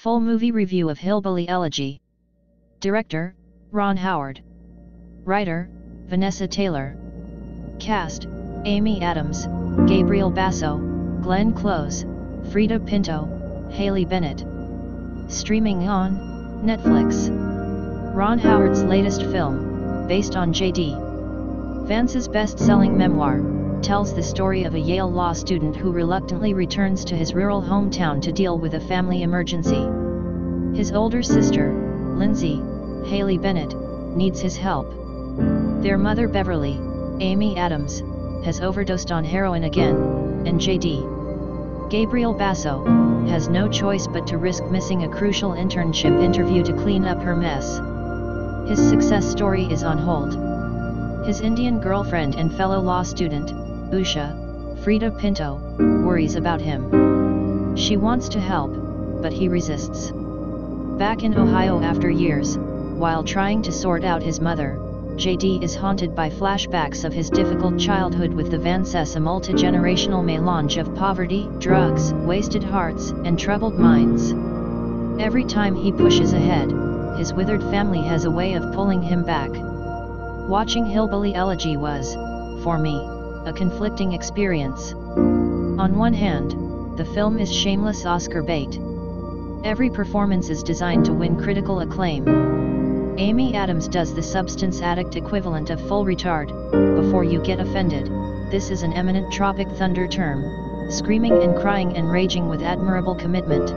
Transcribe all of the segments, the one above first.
Full movie review of Hillbilly Elegy. Director, Ron Howard. Writer, Vanessa Taylor. Cast, Amy Adams, Gabriel Basso, Glenn Close, Freida Pinto, Haley Bennett. Streaming on Netflix. Ron Howard's latest film, based on J.D. Vance's best-selling memoir, tells the story of a Yale law student who reluctantly returns to his rural hometown to deal with a family emergency. His older sister, Lindsay, Haley Bennett, needs his help. Their mother Beverly, Amy Adams, has overdosed on heroin again, and J.D. Gabriel Basso, has no choice but to risk missing a crucial internship interview to clean up her mess. His success story is on hold. His Indian girlfriend and fellow law student, Usha, Freida Pinto, worries about him. She wants to help, but he resists. Back in Ohio after years, while trying to sort out his mother, JD is haunted by flashbacks of his difficult childhood with the Vances a multi-generational melange of poverty, drugs, wasted hearts, and troubled minds. Every time he pushes ahead, his withered family has a way of pulling him back. Watching Hillbilly Elegy was, for me, a conflicting experience. On one hand, the film is shameless Oscar bait. Every performance is designed to win critical acclaim. Amy Adams does the substance addict equivalent of full retard, before you get offended, this is an eminent tropic thunder term, screaming and crying and raging with admirable commitment.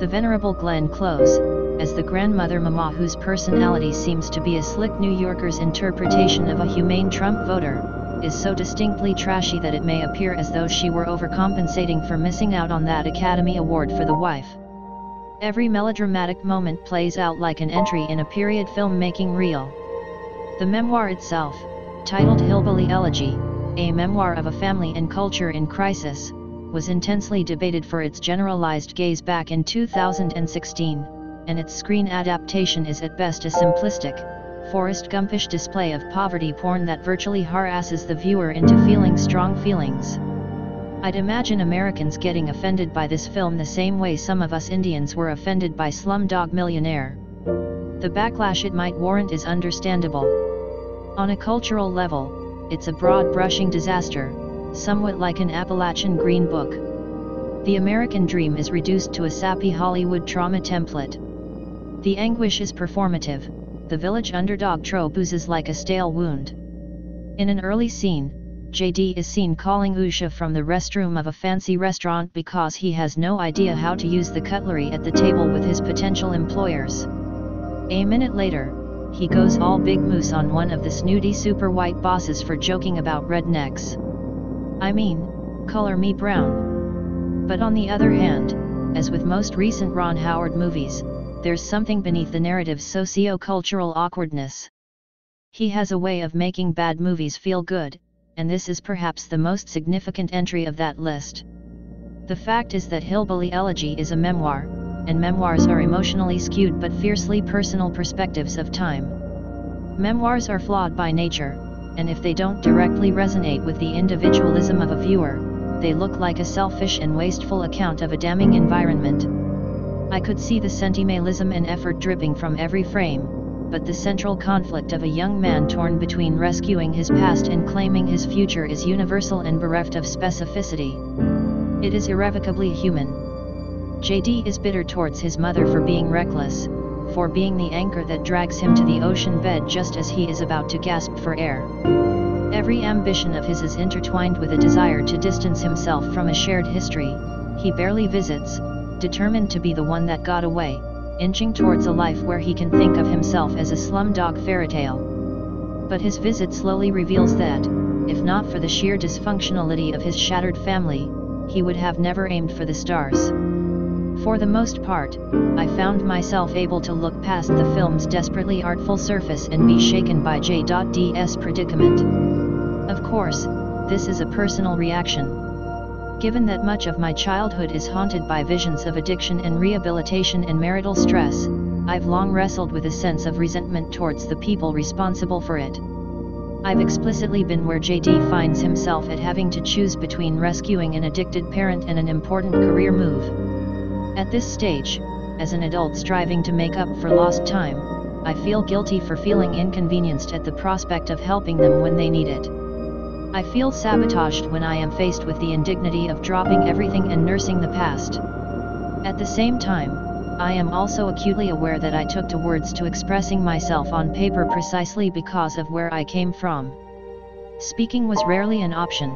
The venerable Glenn Close, as the grandmother Mamaw whose personality seems to be a slick New Yorker's interpretation of a humane Trump voter, is so distinctly trashy that it may appear as though she were overcompensating for missing out on that Academy Award for the wife. Every melodramatic moment plays out like an entry in a period filmmaking reel. The memoir itself, titled Hillbilly Elegy, a memoir of a family and culture in crisis, was intensely debated for its generalized gaze back in 2016, and its screen adaptation is at best a simplistic, Forrest Gumpish display of poverty porn that virtually harasses the viewer into feeling strong feelings. I'd imagine Americans getting offended by this film the same way some of us Indians were offended by Slumdog Millionaire. The backlash it might warrant is understandable. On a cultural level, it's a broad-brushing disaster, somewhat like an Appalachian Green Book. The American dream is reduced to a sappy Hollywood trauma template. The anguish is performative, the village underdog trope oozes like a stale wound. In an early scene, JD is seen calling Usha from the restroom of a fancy restaurant because he has no idea how to use the cutlery at the table with his potential employers. A minute later, he goes all big moose on one of the snooty super white bosses for joking about rednecks. I mean, color me brown. But on the other hand, as with most recent Ron Howard movies, there's something beneath the narrative's socio-cultural awkwardness. He has a way of making bad movies feel good, and this is perhaps the most significant entry of that list. The fact is that Hillbilly Elegy is a memoir, and memoirs are emotionally skewed but fiercely personal perspectives of time. Memoirs are flawed by nature, and if they don't directly resonate with the individualism of a viewer, they look like a selfish and wasteful account of a damning environment. I could see the sentimentalism and effort dripping from every frame, but the central conflict of a young man torn between rescuing his past and claiming his future is universal and bereft of specificity. It is irrevocably human. JD is bitter towards his mother for being reckless, for being the anchor that drags him to the ocean bed just as he is about to gasp for air. Every ambition of his is intertwined with a desire to distance himself from a shared history, he barely visits, determined to be the one that got away inching towards a life where he can think of himself as a slumdog fairytale. But his visit slowly reveals that, if not for the sheer dysfunctionality of his shattered family, he would have never aimed for the stars. For the most part, I found myself able to look past the film's desperately artful surface and be shaken by J.D.'s predicament. Of course, this is a personal reaction. Given that much of my childhood is haunted by visions of addiction and rehabilitation and marital stress, I've long wrestled with a sense of resentment towards the people responsible for it. I've explicitly been where JD finds himself at having to choose between rescuing an addicted parent and an important career move. At this stage, as an adult striving to make up for lost time, I feel guilty for feeling inconvenienced at the prospect of helping them when they need it. I feel sabotaged when I am faced with the indignity of dropping everything and nursing the past. At the same time, I am also acutely aware that I took to words to expressing myself on paper precisely because of where I came from. Speaking was rarely an option.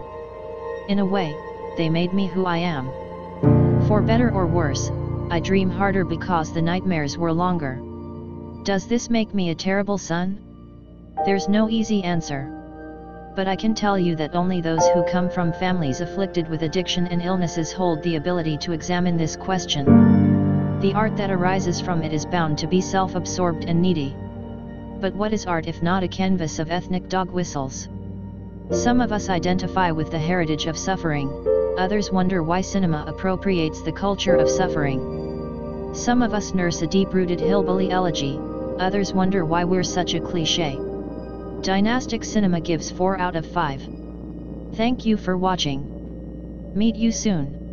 In a way, they made me who I am. For better or worse, I dream harder because the nightmares were longer. Does this make me a terrible son? There's no easy answer. But I can tell you that only those who come from families afflicted with addiction and illnesses hold the ability to examine this question. The art that arises from it is bound to be self-absorbed and needy. But what is art if not a canvas of ethnic dog whistles? Some of us identify with the heritage of suffering, others wonder why cinema appropriates the culture of suffering. Some of us nurse a deep-rooted hillbilly elegy, others wonder why we're such a cliché. Dynastic Cinema gives 4 out of 5. Thank you for watching. Meet you soon.